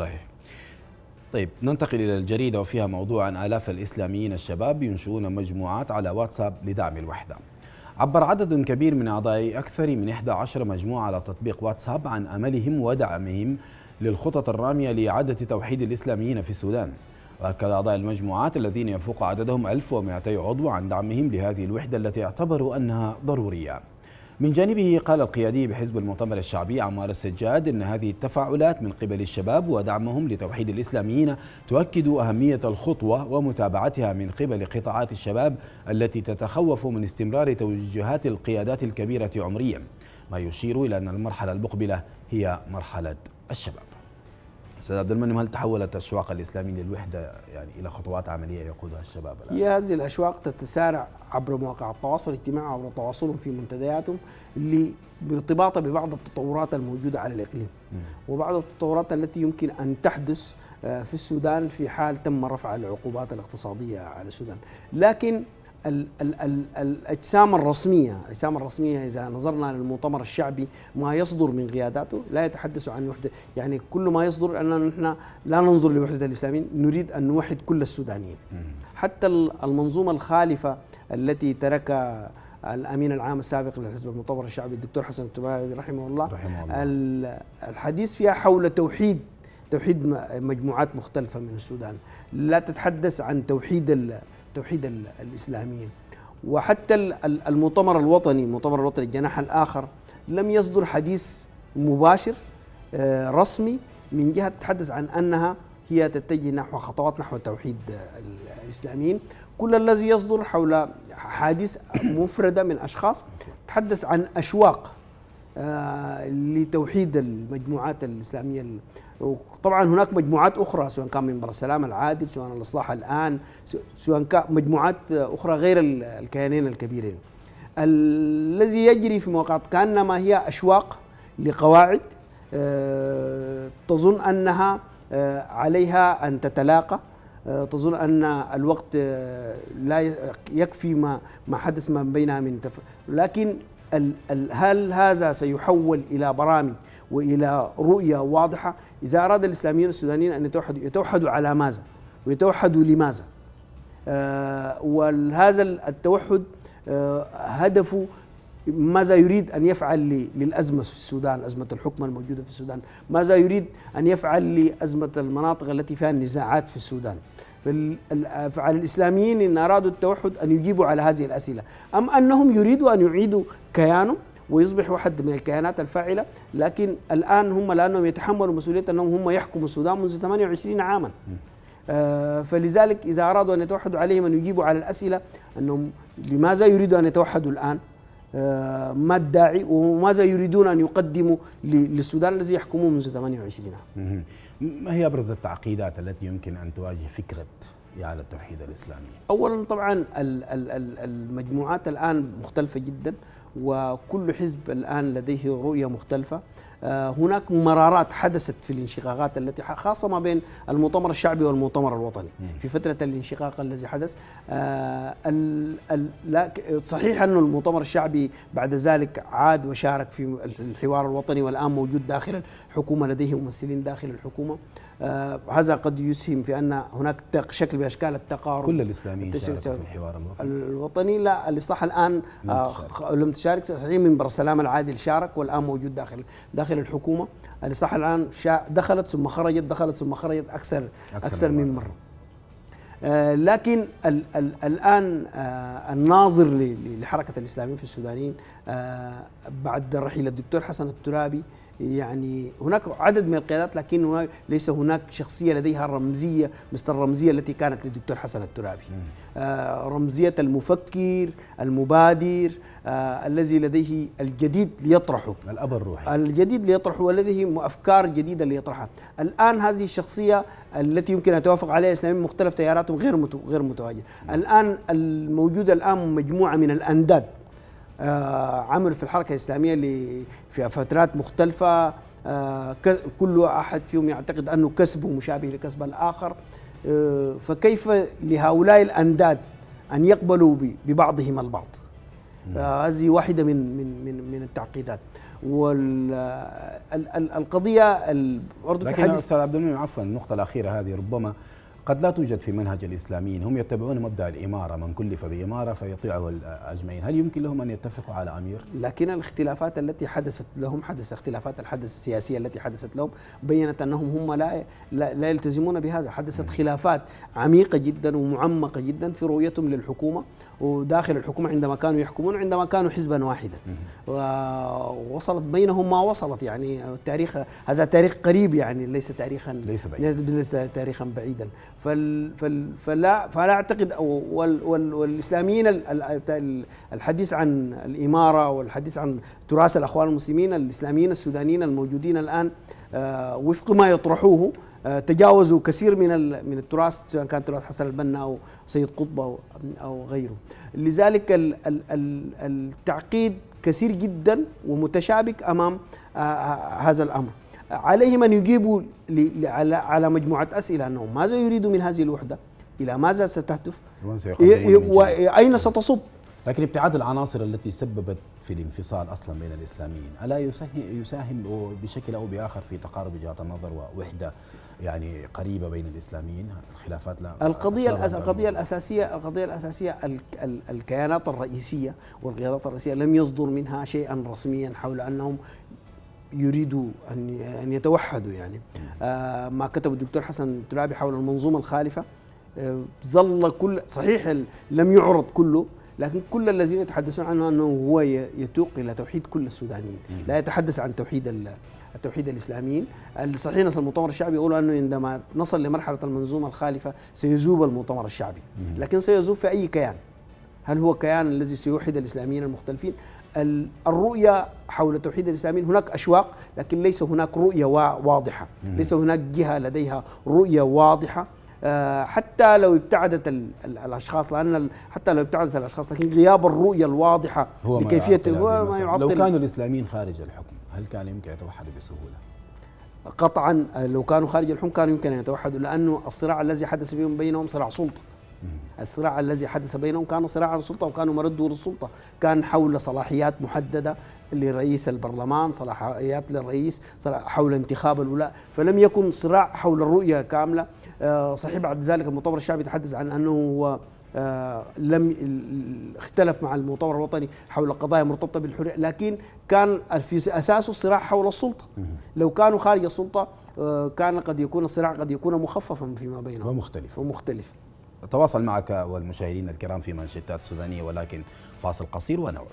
صحيح. طيب ننتقل إلى الجريدة وفيها موضوع عن آلاف الإسلاميين الشباب ينشئون مجموعات على واتساب لدعم الوحدة. عبر عدد كبير من أعضاء أكثر من 11 مجموعة على تطبيق واتساب عن أملهم ودعمهم للخطط الرامية لإعادة توحيد الإسلاميين في السودان. وأكد أعضاء المجموعات الذين يفوق عددهم 1200 عضو عن دعمهم لهذه الوحدة التي اعتبروا أنها ضرورية. من جانبه قال القيادي بحزب المؤتمر الشعبي عمار السجاد إن هذه التفاعلات من قبل الشباب ودعمهم لتوحيد الإسلاميين تؤكد أهمية الخطوة ومتابعتها من قبل قطاعات الشباب التي تتخوف من استمرار توجهات القيادات الكبيرة عمريا ما يشير إلى أن المرحلة المقبلة هي مرحلة الشباب. أستاذ عبد المنعم هل تحولت اشواق الاسلاميين للوحدة؟ يعني إلى خطوات عملية يقودها الشباب الآن؟ هي هذه الأشواق تتسارع عبر مواقع التواصل الاجتماعي عبر تواصلهم في منتدياتهم اللي بارتباطها ببعض التطورات الموجودة على الإقليم. وبعض التطورات التي يمكن أن تحدث في السودان في حال تم رفع العقوبات الاقتصادية على السودان. لكن ال ال ال الأجسام الرسمية، الأجسام الرسمية إذا نظرنا للمؤتمر الشعبي ما يصدر من قياداته لا يتحدث عن وحدة، يعني كل ما يصدر أننا نحن لا ننظر لوحدة الإسلاميين، نريد أن نوحد كل السودانيين. حتى المنظومة الخالفة التي تركها الأمين العام السابق لحزب المؤتمر الشعبي الدكتور حسن التباعي رحمه الله, رحمه الله. الحديث فيها حول توحيد توحيد مجموعات مختلفة من السودان، لا تتحدث عن توحيد توحيد الإسلاميين. وحتى المؤتمر الوطني المؤتمر الوطني الجناح الآخر لم يصدر حديث مباشر رسمي من جهة تتحدث عن أنها هي تتجه نحو خطوات نحو توحيد الإسلاميين. كل الذي يصدر حول حديث مفردة من أشخاص تحدث عن أشواق لتوحيد المجموعات الإسلامية. وطبعا هناك مجموعات أخرى سواء كان منبر السلام العادل سواء الإصلاح الآن سواء كان مجموعات أخرى غير الكيانين الكبيرين. الذي يجري في مواقع كأنما هي أشواق لقواعد تظن أنها عليها أن تتلاقى تظن أن الوقت لا يكفي ما ما حدث ما بينها من تف... لكن هل هذا سيحول إلى برامج وإلى رؤية واضحة إذا أراد الاسلاميين السودانيين أن يتوحدوا يتوحدوا على ماذا؟ ويتوحدوا لماذا؟ آه وهذا التوحد آه هدفه ماذا يريد أن يفعل للأزمة في السودان، أزمة الحكم الموجودة في السودان، ماذا يريد أن يفعل لازمه المناطق التي فيها النزاعات في السودان. فعلى الإسلاميين إن أرادوا التوحد أن يجيبوا على هذه الأسئلة، أم أنهم يريدوا أن يعيدوا كيانهم ويصبح واحد من الكيانات الفاعلة، لكن الآن هم لانهم يتحملوا مسؤولية أنهم هم يحكموا السودان منذ 28 عاما. آه فلذلك إذا أرادوا أن يتوحدوا عليهم أن يجيبوا على الأسئلة أنهم لماذا يريدوا أن يتوحدوا الآن؟ آه ما الداعي وماذا يريدون أن يقدموا للسودان الذي يحكموه منذ 28 عام. ما هي أبرز التعقيدات التي يمكن أن تواجه فكرة إعادة التوحيد الإسلامي؟ اولا طبعا المجموعات الآن مختلفة جدا وكل حزب الآن لديه رؤية مختلفة هناك مرارات حدثت في الانشقاقات التي خاصة ما بين المؤتمر الشعبي والمؤتمر الوطني. في فترة الانشقاق الذي حدث صحيح أن المؤتمر الشعبي بعد ذلك عاد وشارك في الحوار الوطني والآن موجود داخل الحكومة لديه ممثلين داخل الحكومة. هذا قد يسهم في أن هناك شكل من اشكال التقارب كل الإسلاميين شاركوا في الحوار الوطني. الوطني لا الإصلاح الآن لم تشارك. صحيح منبر السلام العادل شارك والآن موجود داخل داخل الحكومة. الاصلاح الآن دخلت ثم خرجت دخلت ثم خرجت أكثر أكثر, أكثر من مرة. آه لكن ال ال الآن آه الناظر لحركة الإسلاميين في السودانيين آه بعد رحيل الدكتور حسن الترابي يعني هناك عدد من القيادات لكن هناك ليس هناك شخصية لديها الرمزيه مثل الرمزيه التي كانت للدكتور حسن الترابي. آه رمزية المفكر المبادر آه الذي لديه الجديد ليطرحه. الأب الروحي. الجديد ليطرحه ولديه أفكار جديدة ليطرحها. الآن هذه الشخصية التي يمكن أن توافق عليها الاسلاميين مختلف تياراتهم غير غير متواجد الآن الموجود الآن مجموعة من الأنداد. آه عملوا في الحركة الإسلامية في فترات مختلفة. آه كل احد فيهم يعتقد أنه كسبه مشابه لكسب الآخر. آه فكيف لهؤلاء الأنداد أن يقبلوا ببعضهم البعض؟ هذه واحدة من من من من التعقيدات. والقضية برضه في حديث أستاذ عبد المنعم عفوا النقطة الأخيرة هذه ربما قد لا توجد في منهج الإسلاميين هم يتبعون مبدأ الإمارة من كلف بإمارة فيطيعه أجمعين. هل يمكن لهم أن يتفقوا على أمير؟ لكن الاختلافات التي حدثت لهم حدث اختلافات الحدث السياسية التي حدثت لهم بينت أنهم هم لا, لا, لا يلتزمون بهذا. حدثت خلافات عميقة جدا ومعمقة جدا في رؤيتهم للحكومة وداخل الحكومة عندما كانوا يحكمون عندما كانوا حزبا واحدا. ووصلت بينهم ما وصلت. يعني التاريخ هذا تاريخ قريب يعني ليس تاريخا ليس بعيدا. ليس تاريخا بعيدا. فال فال فلا فلا أعتقد وال وال والإسلاميين الحديث عن الإمارة والحديث عن تراث الأخوان المسلمين الإسلاميين السودانيين الموجودين الآن آه، وفق ما يطرحوه آه، تجاوزوا كثير من من التراث سواء كان تراث حسن البنا أو سيد قطب أو أو غيره. لذلك التعقيد كثير جدا ومتشابك أمام آه، هذا الأمر. عليهم ان يجيبوا على مجموعة أسئلة انهم ماذا يريدوا من هذه الوحدة؟ إلى ماذا ستهدف؟ واين ستصب؟ لكن ابتعاد العناصر التي سببت في الانفصال أصلا بين الإسلاميين ألا يساهم بشكل أو بآخر في تقارب وجهات النظر ووحدة يعني قريبة بين الإسلاميين الخلافات لا القضية القضية الاساسيه القضية الأساسية الكيانات الرئيسية والقيادات الرئيسية لم يصدر منها شيئا رسميا حول أنهم يريدوا أن أن يتوحدوا يعني. آه ما كتب الدكتور حسن ترابي حول المنظومة الخالفة. آه ظل كل صحيح لم يعرض كله لكن كل الذين يتحدثون عنه أنه هو يتوق إلى توحيد كل السودانيين. لا يتحدث عن توحيد التوحيد الإسلاميين. الصحيح نص المؤتمر الشعبي يقول أنه عندما نصل لمرحلة المنظومة الخالفة سيذوب المؤتمر الشعبي. لكن سيذوب في أي كيان؟ هل هو كيان الذي سيوحد الإسلاميين المختلفين؟ الرؤية حول توحيد الإسلاميين هناك أشواق لكن ليس هناك رؤية واضحة. ليس هناك جهة لديها رؤية واضحة. آه، حتى لو ابتعدت الأشخاص لأن حتى لو ابتعدت الأشخاص لكن غياب الرؤية الواضحة هو لكيفيه هو ما يعطل لو كانوا الإسلاميين خارج الحكم هل كان يمكن يتوحدوا بسهولة؟ قطعا لو كانوا خارج الحكم كان يمكن أن يتوحدوا لأنه الصراع الذي حدث بينهم بينهم صراع سلطة. الصراع الذي حدث بينهم كان صراع على السلطة وكانوا مردوا للسلطه كان حول صلاحيات محددة لرئيس البرلمان صلاحيات للرئيس حول انتخاب الولاء. فلم يكن صراع حول الرؤية كاملة. آه، صحيح بعد ذلك المؤتمر الشعبي يتحدث عن أنه هو آه، لم اختلف مع المؤتمر الوطني حول قضايا مرتبطة بالحرية لكن كان في اساسه الصراع حول السلطة. لو كانوا خارج السلطة آه، كان قد يكون الصراع قد يكون مخففا فيما بينهم. ومختلف ومختلف تواصل معك والمشاهدين الكرام في منشطات سودانيه ولكن فاصل قصير ونعود.